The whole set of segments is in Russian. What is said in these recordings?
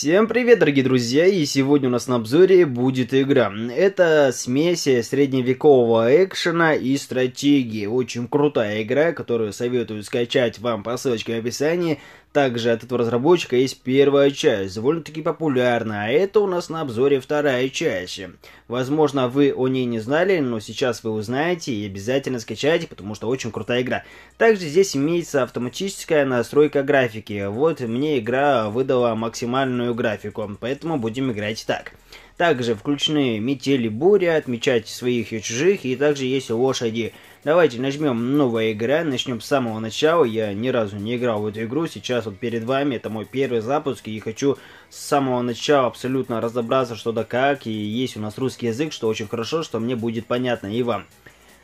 Всем привет, дорогие друзья, и сегодня у нас на обзоре будет игра. Это смесь средневекового экшена и стратегии. Очень крутая игра, которую советую скачать вам по ссылочке в описании. Также от этого разработчика есть первая часть, довольно-таки популярная, а это у нас на обзоре вторая часть. Возможно, вы о ней не знали, но сейчас вы узнаете и обязательно скачайте, потому что очень крутая игра. Также здесь имеется автоматическая настройка графики. Вот мне игра выдала максимальную графику, поэтому будем играть так. Также включены метели буря, отмечать своих и чужих, и также есть лошади. Давайте нажмем новая игра, начнем с самого начала. Я ни разу не играл в эту игру, сейчас вот перед вами, это мой первый запуск, и хочу с самого начала абсолютно разобраться, что да как, и есть у нас русский язык, что очень хорошо, что мне будет понятно и вам.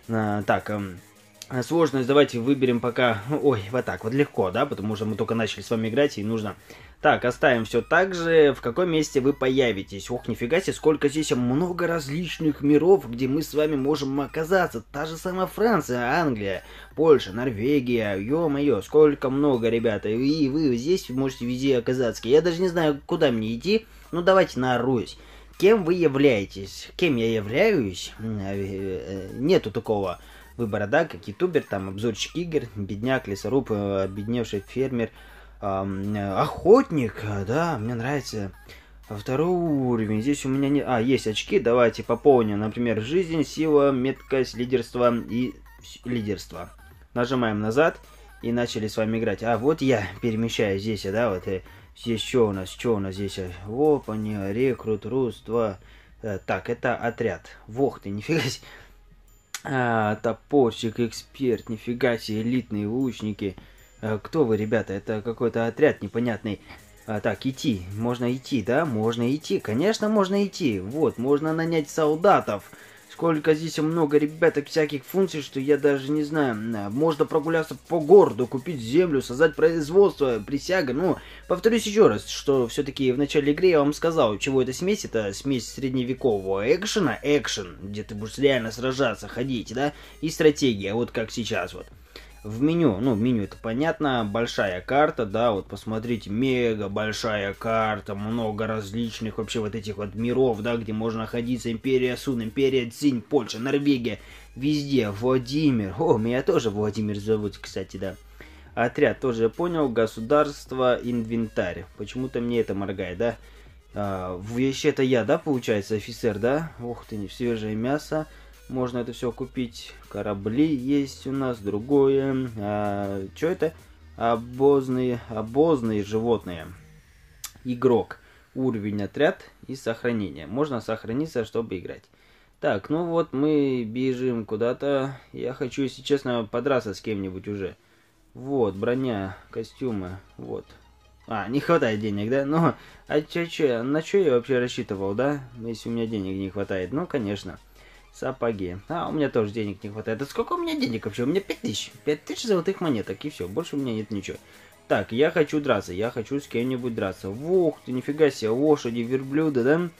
А, так, эм, сложность давайте выберем пока, ой, вот так вот легко, да, потому что мы только начали с вами играть, и нужно так, оставим все так же. В каком месте вы появитесь? Ох, нифига себе, сколько здесь много различных миров, где мы с вами можем оказаться. Та же самая Франция, Англия, Польша, Норвегия. Ё-моё, сколько много, ребята. И вы здесь можете везде оказаться. Я даже не знаю, куда мне идти. Ну, давайте на Русь. Кем вы являетесь? Кем я являюсь? Э, э, нету такого выбора, да, как ютубер, там, обзорчик игр, бедняк, лесоруб, э, обедневший фермер, охотник, да, мне нравится. Второй уровень. Здесь у меня не... А, есть очки. Давайте пополним. Например, жизнь, сила, меткость, лидерство и лидерство. Нажимаем назад и начали с вами играть. А, вот я перемещаюсь здесь, да, вот. И здесь что у нас? Что у нас здесь? Опа-не, рекрут, рус, два. Э, так, это отряд. Вох ты, нифига себе. А, топорщик, эксперт, нифига себе, элитные лучники. Э, кто вы, ребята? Это какой-то отряд непонятный. А, так, идти. Можно идти, да? Можно идти. Конечно, можно идти. Вот, можно нанять солдатов. Сколько здесь много ребяток всяких функций, что я даже не знаю. Можно прогуляться по городу, купить землю, создать производство, присяга. Ну, повторюсь еще раз, что все-таки в начале игры я вам сказал, чего это смесь. Это смесь средневекового экшена, экшен, где ты будешь реально сражаться, ходить, да, и стратегия, вот как сейчас вот в меню, ну, в меню это понятно, большая карта, да, вот посмотрите, мега большая карта, много различных вообще вот этих вот миров, да, где можно находиться, Империя Сун, Империя Цинь, Польша, Норвегия, везде, Владимир, о, меня тоже Владимир зовут, кстати, да. Отряд тоже я понял, государство, инвентарь, почему-то мне это моргает, да. А, вещи это я, да, получается, офицер, да, ух ты, не свежее мясо, можно это все купить. Корабли есть у нас, другое. А, что это? Обозные, обозные животные. Игрок. Уровень отряд и сохранение. Можно сохраниться, чтобы играть. Так, ну вот мы бежим куда-то. Я хочу, если честно, подраться с кем-нибудь уже. Вот, броня, костюмы, вот. А, не хватает денег, да? Ну, а чё, чё, на что я вообще рассчитывал, да? Если у меня денег не хватает. Ну, конечно. Сапоги. А, у меня тоже денег не хватает. А сколько у меня денег вообще? У меня 5000. 5000 золотых монеток и все. Больше у меня нет ничего. Так, я хочу драться. Я хочу с кем-нибудь драться. Ух ты, нифига себе. Лошади, верблюды, да?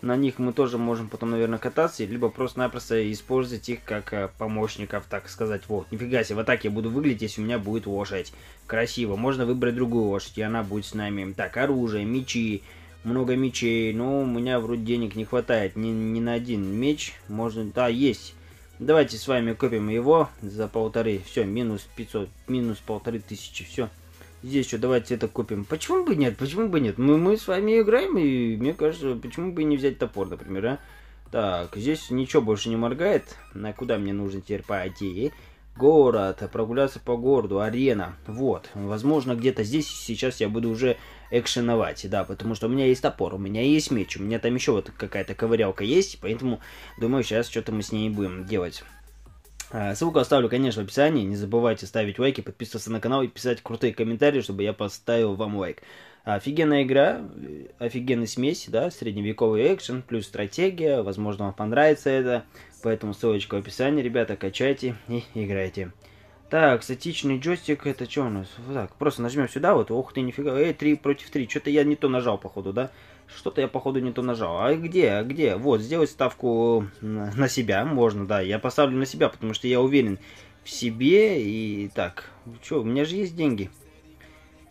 На них мы тоже можем потом, наверное, кататься. Либо просто-напросто использовать их как э, помощников, так сказать. Вот, нифига себе. Вот так я буду выглядеть, если у меня будет лошадь. Красиво. Можно выбрать другую лошадь, и она будет с нами. Так, оружие, мечи много мечей, но у меня вроде денег не хватает ни, ни на один меч. Можно, да, есть. Давайте с вами купим его за полторы. Все, минус 500, минус полторы тысячи, все. Здесь что, давайте это купим. Почему бы нет, почему бы нет? Мы, мы с вами играем, и мне кажется, почему бы не взять топор, например, а? Так, здесь ничего больше не моргает. На куда мне нужно теперь пойти? Город, прогуляться по городу, арена. Вот, возможно, где-то здесь сейчас я буду уже экшеновать, да, потому что у меня есть топор, у меня есть меч, у меня там еще вот какая-то ковырялка есть, поэтому, думаю, сейчас что-то мы с ней будем делать. А, ссылку оставлю, конечно, в описании. Не забывайте ставить лайки, подписываться на канал и писать крутые комментарии, чтобы я поставил вам лайк. Офигенная игра, офигенная смесь, да, средневековый экшен, плюс стратегия. Возможно, вам понравится это. Поэтому ссылочка в описании, ребята, качайте и играйте. Так, статичный джойстик, это что у нас? Вот так, просто нажмем сюда, вот, ух ты, нифига, эй, 3 против 3, что-то я не то нажал, походу, да? Что-то я, походу, не то нажал. А где, а где? Вот, сделать ставку на себя, можно, да, я поставлю на себя, потому что я уверен в себе, и так, что, у меня же есть деньги.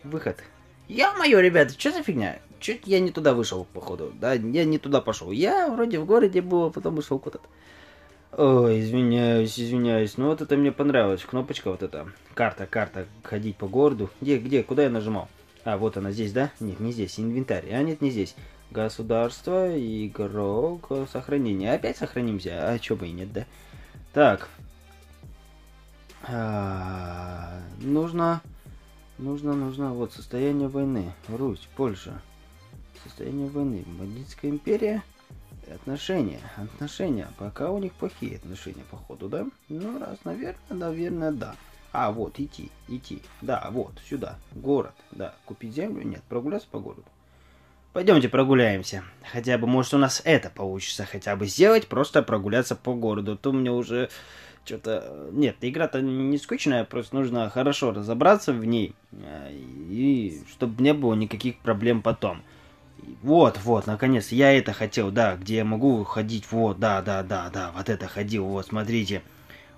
Выход. Я-моё, ребята, что за фигня? чуть я не туда вышел, походу. Да, я не туда пошел. Я вроде в городе был, а потом вышел куда-то. Ой, извиняюсь, извиняюсь. Ну вот это мне понравилось. Кнопочка вот эта. Карта, карта. Ходить по городу. Где, где, куда я нажимал? А, вот она здесь, да? Нет, не здесь. Инвентарь. А, нет, не здесь. Государство, игрок, сохранение. Опять сохранимся. А чё бы и нет, да? Так. А, нужно... Нужно, нужно. Вот, состояние войны. Русь, Польша. Состояние войны. Бандитская империя. Отношения, отношения. Пока у них плохие отношения, походу, да? Ну, раз, наверное, наверное, да. А, вот, идти, идти. Да, вот, сюда. Город, да. Купить землю? Нет, прогуляться по городу. Пойдемте прогуляемся. Хотя бы, может, у нас это получится хотя бы сделать, просто прогуляться по городу. А то мне уже что-то... Нет, игра-то не скучная, просто нужно хорошо разобраться в ней, э, и чтобы не было никаких проблем потом. Вот, вот, наконец, я это хотел, да, где я могу ходить, вот, да, да, да, да, вот это ходил, вот, смотрите.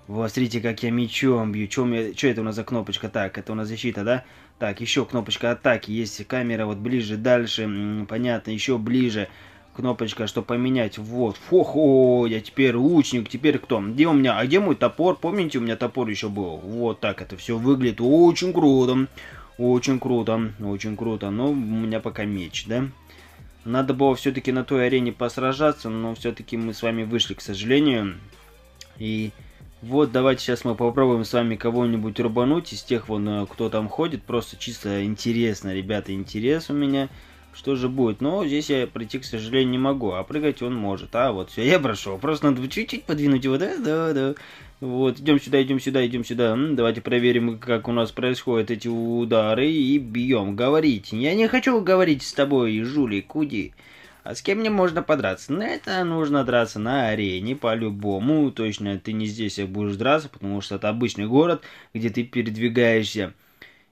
Вот, смотрите, как я мечом бью. Что это у нас за кнопочка? Так, это у нас защита, да? Так, еще кнопочка атаки. Есть камера вот ближе, дальше. Понятно, еще ближе. Кнопочка, что поменять. Вот. Фу-хо, я теперь лучник. Теперь кто? Где у меня? А где мой топор? Помните, у меня топор еще был? Вот так это все выглядит. Очень круто. Очень круто. Очень круто. Но у меня пока меч, да? Надо было все-таки на той арене посражаться, но все-таки мы с вами вышли, к сожалению. И вот, давайте сейчас мы попробуем с вами кого-нибудь рубануть из тех, вон, э, кто там ходит. Просто чисто интересно, ребята, интерес у меня. Что же будет? Но здесь я пройти, к сожалению, не могу, а прыгать он может. А, вот, все, я прошел. Просто надо чуть-чуть подвинуть его, да, да, да. Вот, идем сюда, идем сюда, идем сюда. Давайте проверим, как у нас происходят эти удары и бьем. Говорить. Я не хочу говорить с тобой, жулик, уйди. А с кем мне можно подраться? На это нужно драться на арене, по-любому. Точно ты не здесь будешь драться, потому что это обычный город, где ты передвигаешься.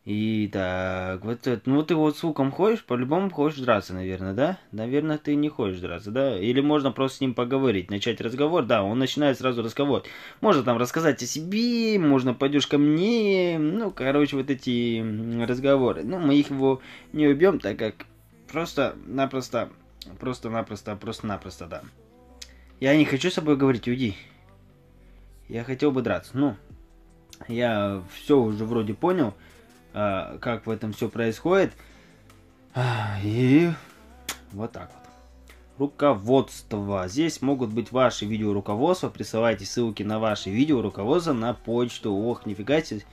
И так, вот это, ну ты вот с луком ходишь, по-любому хочешь драться, наверное, да? Наверное, ты не хочешь драться, да? Или можно просто с ним поговорить, начать разговор, да, он начинает сразу разговор. Можно там рассказать о себе, можно пойдешь ко мне, ну, короче, вот эти разговоры. Ну, мы их его не убьем, так как просто-напросто, просто-напросто, просто-напросто, да. Я не хочу с тобой говорить, уйди. Я хотел бы драться, ну, я все уже вроде понял. А, как в этом все происходит. А, и вот так вот. Руководство. Здесь могут быть ваши видеоруководства. Присылайте ссылки на ваши видеоруководства на почту. Ох, нифига себе.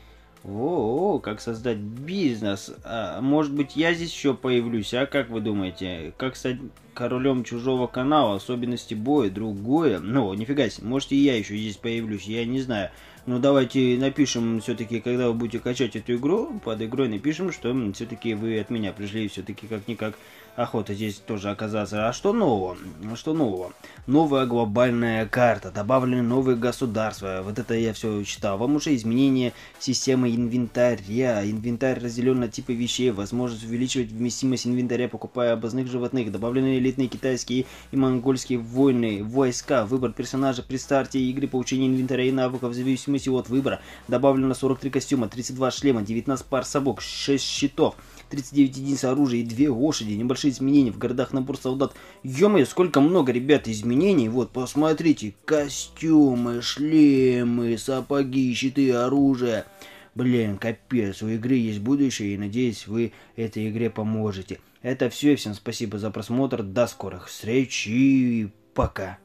-о, как создать бизнес. А, может быть, я здесь еще появлюсь, а как вы думаете? Как стать королем чужого канала, особенности боя, другое? Ну, нифига себе, может и я еще здесь появлюсь, я не знаю. Ну, давайте напишем все-таки, когда вы будете качать эту игру, под игрой напишем, что все-таки вы от меня пришли, все-таки как-никак охота здесь тоже оказаться. А что нового? Что нового? Новая глобальная карта, добавлены новые государства. Вот это я все читал. Вам уже изменение системы инвентаря. Инвентарь разделен на типы вещей. Возможность увеличивать вместимость инвентаря, покупая обозных животных. Добавлены элитные китайские и монгольские войны, войска. Выбор персонажа при старте игры, получение инвентаря и навыков в зависимости от выбора. Добавлено 43 костюма, 32 шлема, 19 пар сапог, 6 щитов. 39 единиц оружия и 2 лошади, небольшие изменения в городах набор солдат. ё сколько много, ребят, изменений. Вот, посмотрите, костюмы, шлемы, сапоги, щиты, оружие. Блин, капец, у игры есть будущее, и надеюсь, вы этой игре поможете. Это все, всем спасибо за просмотр, до скорых встреч и пока.